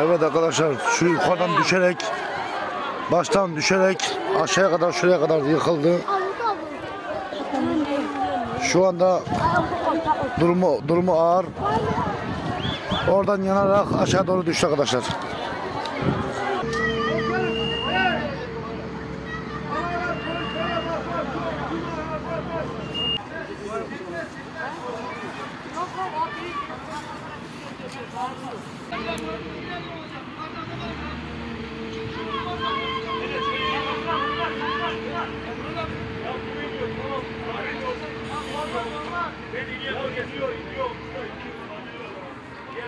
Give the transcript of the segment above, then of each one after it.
Evet arkadaşlar şu yukarıdan düşerek baştan düşerek aşağıya kadar şuraya kadar yıkıldı. Şu anda durumu durumu ağır. Oradan yanarak aşağı doğru düştü arkadaşlar.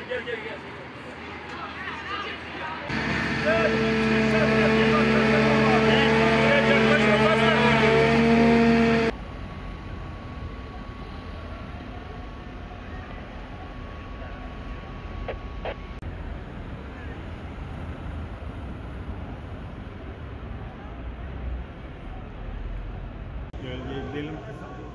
Gölgeye film